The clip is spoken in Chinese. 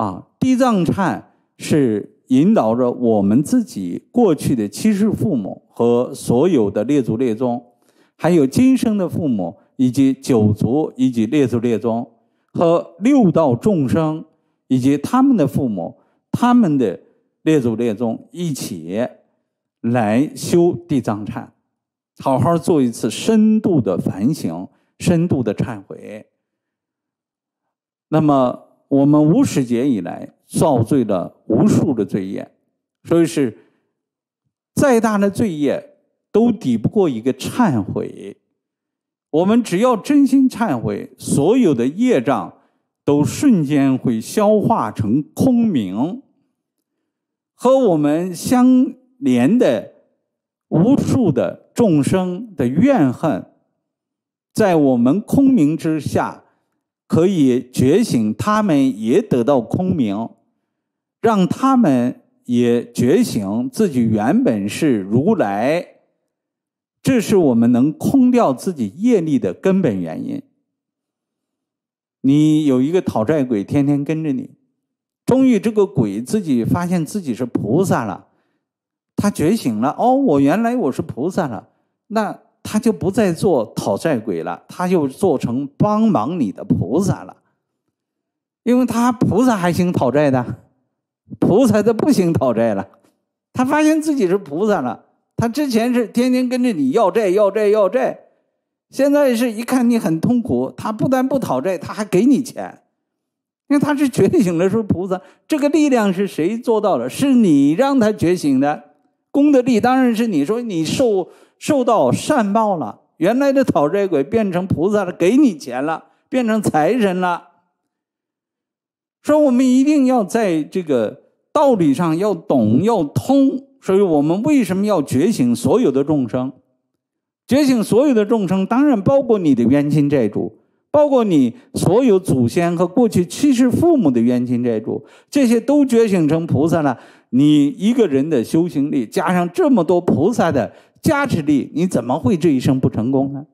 啊，地藏忏是引导着我们自己过去的七世父母和所有的列祖列宗，还有今生的父母以及九族以及列祖列宗和六道众生以及他们的父母、他们的列祖列宗一起来修地藏忏，好好做一次深度的反省、深度的忏悔。那么。我们无始劫以来造罪了无数的罪业，所以是再大的罪业都抵不过一个忏悔。我们只要真心忏悔，所有的业障都瞬间会消化成空明。和我们相连的无数的众生的怨恨，在我们空明之下。可以觉醒，他们也得到空明，让他们也觉醒自己原本是如来，这是我们能空掉自己业力的根本原因。你有一个讨债鬼天天跟着你，终于这个鬼自己发现自己是菩萨了，他觉醒了，哦，我原来我是菩萨了，那。他就不再做讨债鬼了，他就做成帮忙你的菩萨了，因为他菩萨还行讨债的，菩萨他不行讨债了。他发现自己是菩萨了，他之前是天天跟着你要债要债要债，现在是一看你很痛苦，他不但不讨债，他还给你钱，因为他是觉醒的时候菩萨。这个力量是谁做到的？是你让他觉醒的，功德力当然是你说你受。受到善报了，原来的讨债鬼变成菩萨了，给你钱了，变成财神了。说我们一定要在这个道理上要懂要通，所以我们为什么要觉醒所有的众生？觉醒所有的众生，当然包括你的冤亲债主，包括你所有祖先和过去去世父母的冤亲债主，这些都觉醒成菩萨了。你一个人的修行力加上这么多菩萨的。加持力，你怎么会这一生不成功呢？